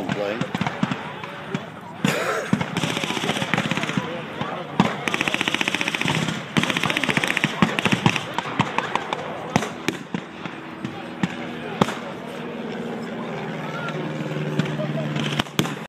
Jackson playing.